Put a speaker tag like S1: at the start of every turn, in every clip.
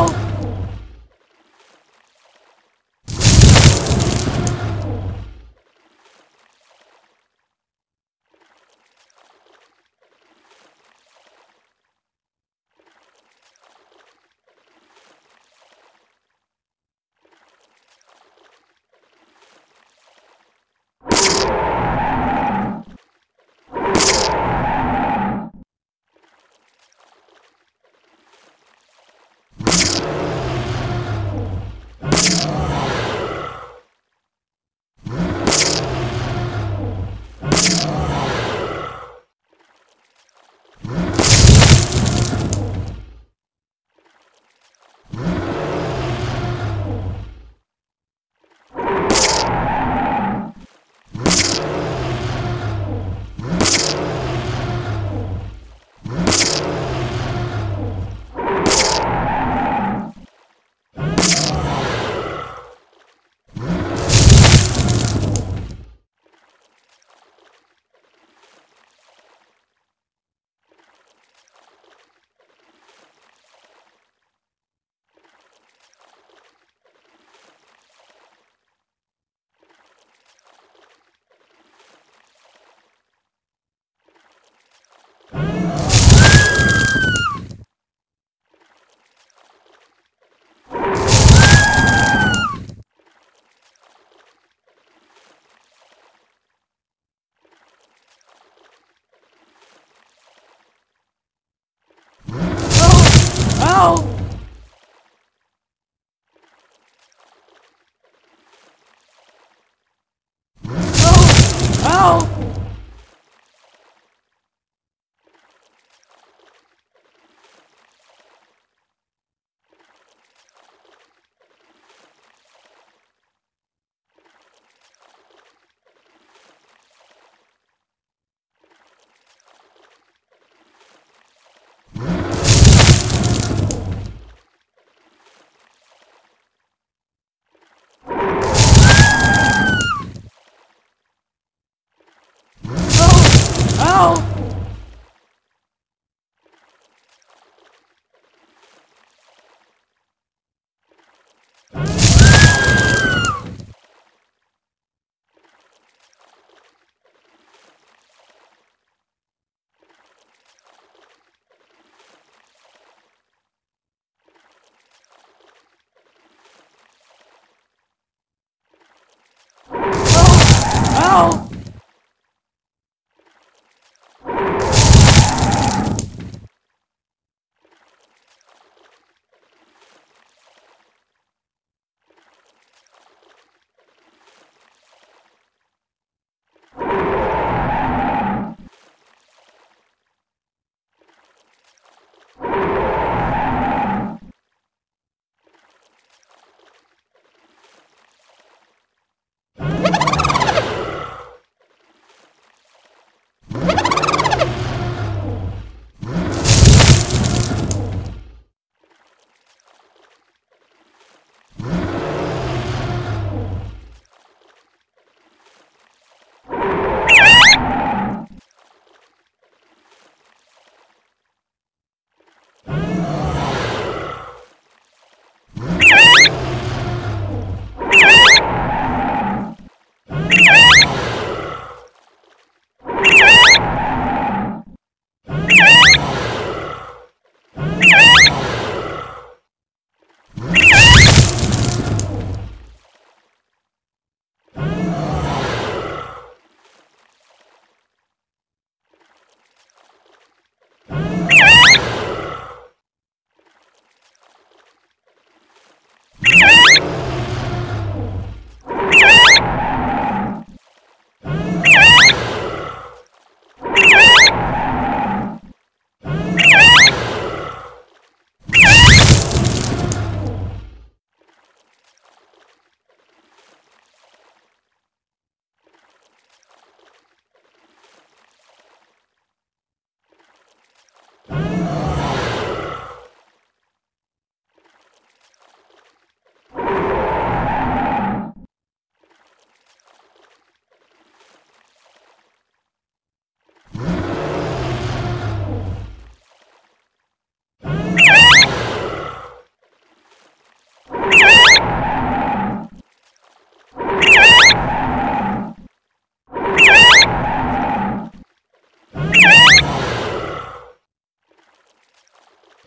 S1: Ow!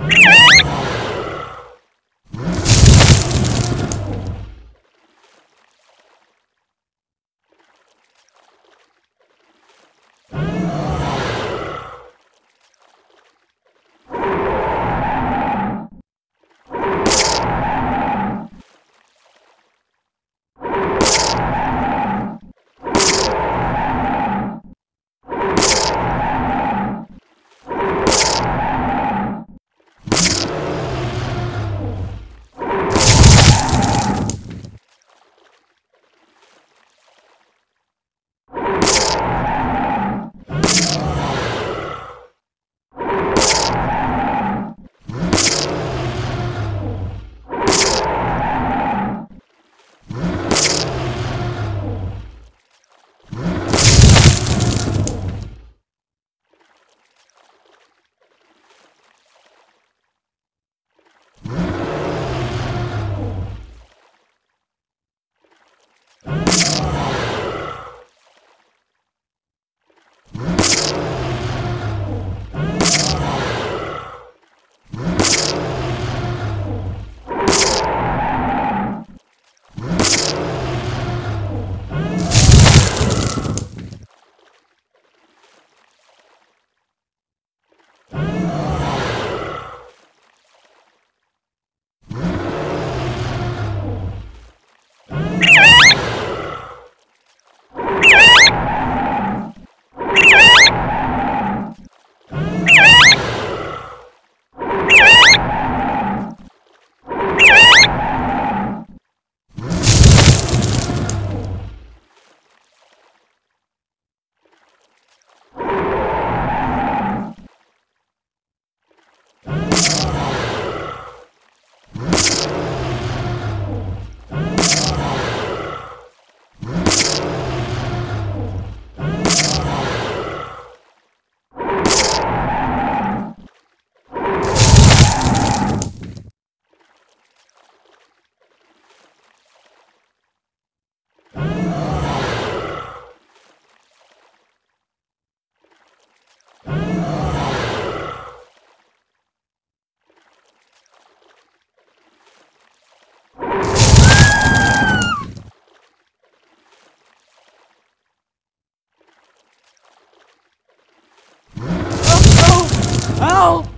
S1: Yeah. Help!